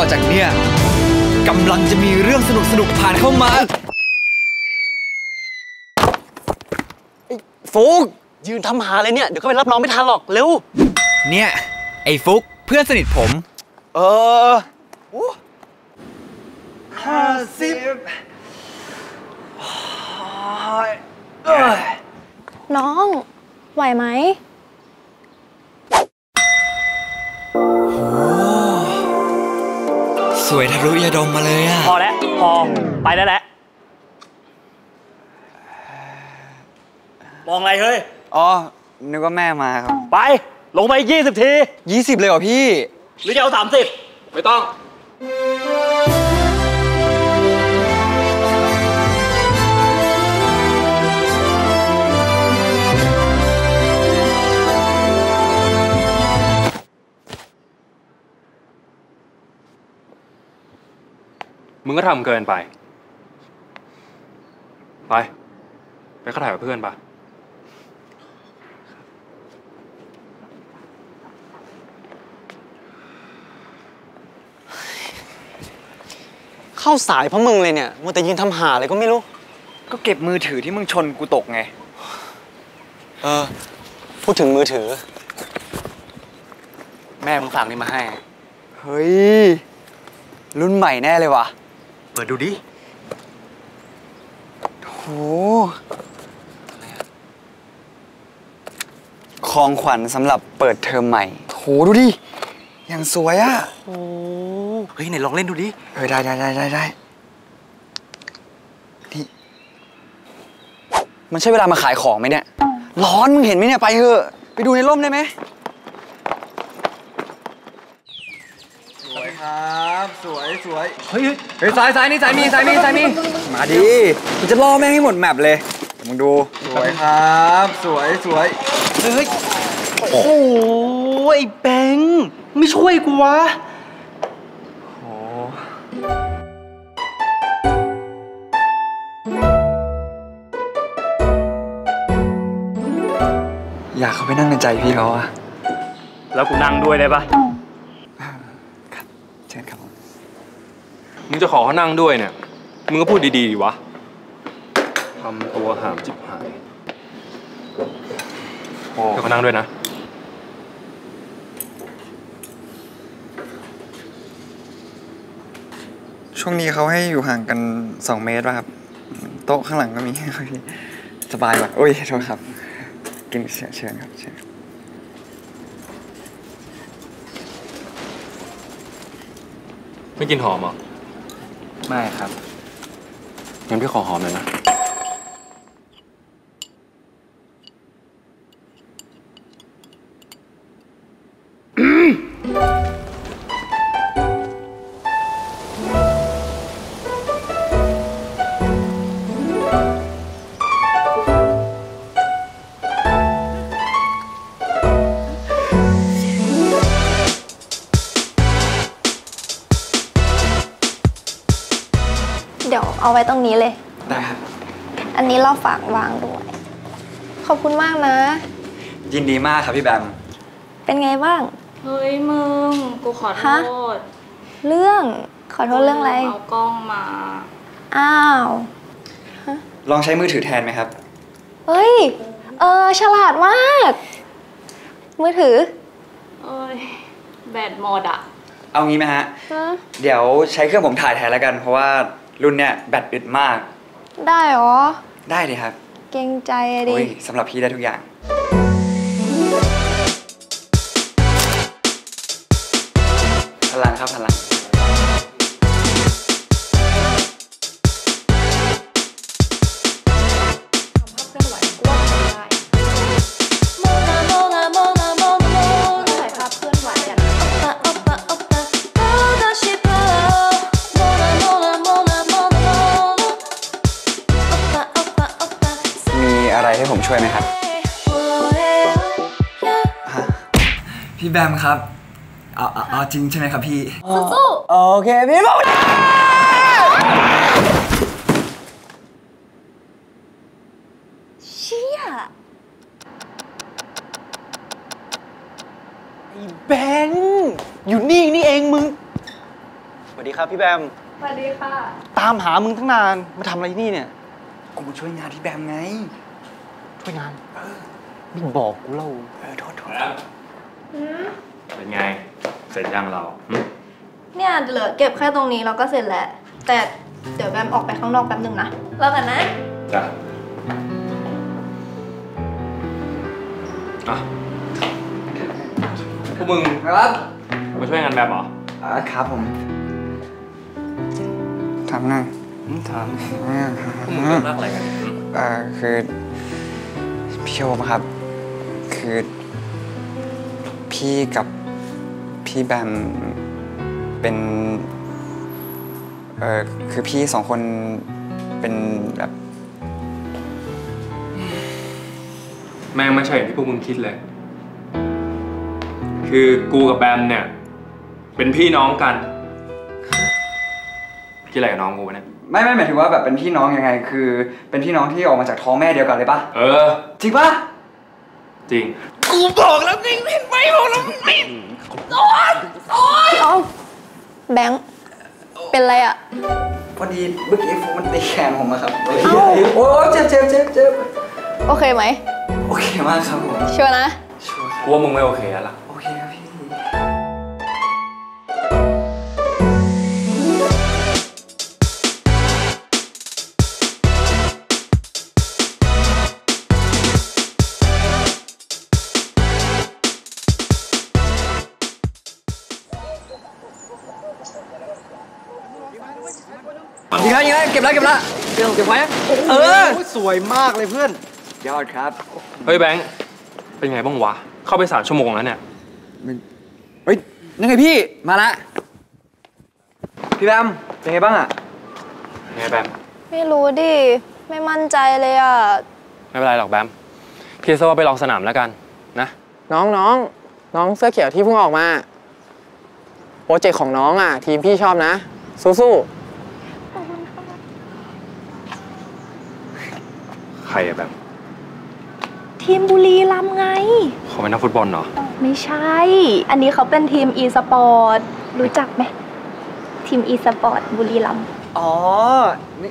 ต่อจากเนี่ยกำลังจะมีเรื่องสนุกสนุกๆผ่านเข้ามาฟุกยืนทำหาเลยเนี่ย เดี๋ยวก็ไปรับน้องไม่ทันหรอก เร็ว เนี่ย ไอ้ฟุกเพื่อนสนิทผม เออห้าสิบน้อง ไหวไหม สวยทะลุยาดมมาเลยอะพอแล้ว พอ ไปได้แล้วมองอะไรเฮ้ย อ๋อ นึกว่าแม่มาครับ ไป ลงไปยี่สิบทียี่สิบเลยเหรอพี่ หรือจะเอาสามสิบไม่ต้อง มึงก็ทำเกินไป ไป ไปเข้าถ่ายกับเพื่อนปะเข้าสายเพราะมึงเลยเนี่ยมัวแต่ยืนทำหาอะไรก็ไม่รู้ ก็เก็บมือถือที่มึงชนกูตกไง เออ พูดถึงมือถือ แม่มึงฝากนี่มาให้ เฮ้ย รุ่นใหม่แน่เลยว่ะเปิดดูดิโหของขวัญสำหรับเปิดเทอมใหม่โหดูดิ อย่างสวยอะโอ้เฮ้ยไหนลองเล่นดูดิ เออได้ได้ได้ได้ได้นี่ มันใช่เวลามาขายของไหมเนี่ย ร้อนมึงเห็นไหมเนี่ย ไปเถอะ ไปดูในร่มได้ไหม สวยครับ สวยสวยเฮ้ยเฮ้ยสายสายนี่สายนี่สายนี่สายนี่มาดิกูจะล่อแม่งให้หมดแมปเลยเดี๋ยวมึงดูสวยครับ สวยสวยเฮ้ยโอ้โหไอ้แบงค์ไม่ช่วยกูวะโอ้อยากเข้าไปนั่งในใจพี่เขาอะแล้วกูนั่งด้วยได้ปะครับ เชิญครับผมมึงจะขอเขานั่งด้วยเนี่ย มึงก็พูดดีๆดีวะทำตัวหามจิบหายเดี๋ยวเขานั่งด้วยนะ ช่วงนี้เขาให้อยู่ห่างกัน2เมตรป่ะครับ โต๊ะข้างหลังก็มีครับพี่สบายว่ะโอ้ยโทษครับ กินเชิญเชิญครับเชิญ ไม่กินหอมเหรอ ไม่ครับ งั้นพี่ขอหอมหน่อยนะ เดี๋ยวเอาไว้ตรงนี้เลย ได้ครับ อันนี้เราฝากวางด้วย ขอบคุณมากนะ ยินดีมากครับพี่แบม เป็นไงบ้าง เฮ้ยมึง กูขอโทฮะษเรื่องขอโทษเรื่องอะไร เอากล้องมา อ้าวลองใช้มือถือแทนไหมครับ เฮ้ย เออ ฉลาดมาก มือถือ เอ้ย แบตหมดอะเอางี้ไหมฮะฮะ เดี๋ยวใช้เครื่องผมถ่ายแทนแล้วกัน เพราะว่า รุ่นเนี้ยแบตอึดมาก ได้เหรอ ได้เลยครับ เกรงใจอะดิ โอ้ยสำหรับพี่ได้ทุกอย่าง อะไรให้ผมช่วยไหมครับ พี่แบมครับ เอาเอาเอาจริงใช่ไหมครับพี่ สู้โอเคพี่บอกเชี่ยไอ้แบงค์อยู่นี่นี่เองมึงดีครับพี่แบม สวัสดีค่ะ ตามหามึงตั้งนาน มาทำอะไรที่นี่เนี่ย กูมาช่วยงานพี่แบมไง ช่วยงานไม่บอกกูเล่าเออโทษโทษเป็นไง เสร็จยังเราหึเนี่ยเหลือเก็บแค่ตรงนี้เราก็เสร็จแล้ว แต่เดี๋ยวแบมออกไปข้างนอกแป๊บนึงนะแล้วกันนะจ้ะอะพวกมึงครับมาช่วยงานแบบเหรออ่าครับผมทำนั่งถามอืมพวกมึงเลิกรักอะไรกันเนี่ยหึเอ่อคือ พี่โอมครับ คือ พี่กับพี่แบมเป็น เออคือพี่สองคนเป็นแบบ แม่งไม่ใช่อย่างที่พวกมึงคิดเลย คือกูกับแบมเนี่ย เป็นพี่น้องกัน คิดอะไรกับน้องกูวะเนี่ย ไม่ไม่หมายถึงว่าแบบเป็นพี่น้องยังไง คือ เป็นพี่น้องที่ออกมาจากท้องแม่เดียวกันเลยปะเออ จริงปะจริง กูบอกแล้วไงเห็นไหมบอกแล้วไม่พี่ออมแบงค์เป็นไรอะพอดีเมื่อกี้ฟุกมันตีแขนผมอะครับโอ้ยเอ้าโอ้ยเจ็บเจ็บเจ็บเจ็บโอเคไหม โอเคมากครับผมชัวร์นะชัวร์ครับกูว่ามึงไม่โอเคแล้วล่ะ ยิงแล้วยิงแล้วเก็บแล้วเก็บแล้วเก็บเก็บไว้เออสวยมากเลยเพื่อนยอดครับ เฮ้ยแบงค์เป็นไงบ้างวะ เข้าไปสามชั่วโมงแล้วเนี่ยเฮ้ยนั่นไงพี่มาละพี่แบมเป็นไงบ้างอะไงแบมไม่รู้ดิ ไม่มั่นใจเลยอะไม่เป็นไรหรอกแบมพี่ซะว่าไปลองสนามแล้วกันนะ น้องน้องน้องเสื้อเขียวที่เพิ่งออกมา โปรเจกต์ของน้องอะทีมพี่ชอบนะ สู้ ใครอะแบมทีมบุรีรัมย์ไง เขาเป็นนักฟุตบอลเหรอ ไม่ใช่ อันนี้เขาเป็นทีม e สปอร์ต รู้จักไหม ทีม e สปอร์ตบุรีรัมย์อ๋อนี่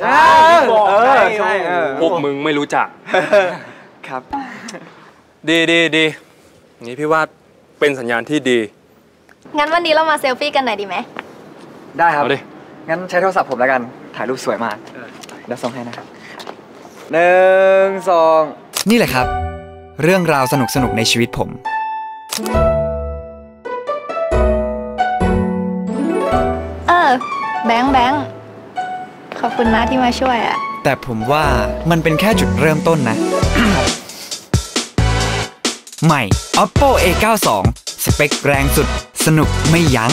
ใช่บอกเอไงอใช่เออพวกมึงไม่รู้จัก ครับ ดีดีดีนี่พี่ว่าเป็นสัญญาณที่ดี งั้นวันนี้เรามาเซลฟี่กันหน่อยดีไหม ได้ครับเอาดิงั้นใช้โทรศัพท์ผมแล้วกัน ถ่ายรูปสวยมาก เดี๋ยวส่งให้นะครับ หนึ่งสองนี่แหละครับ เรื่องราวสนุกๆในชีวิตผม เออ แบงค์แบงค์ขอบคุณนะที่มาช่วยอะแต่ผมว่ามันเป็นแค่จุดเริ่มต้นนะ ใหม่ oppo a 9 2 สเปคแรงสุด สนุกไม่ยัง้ง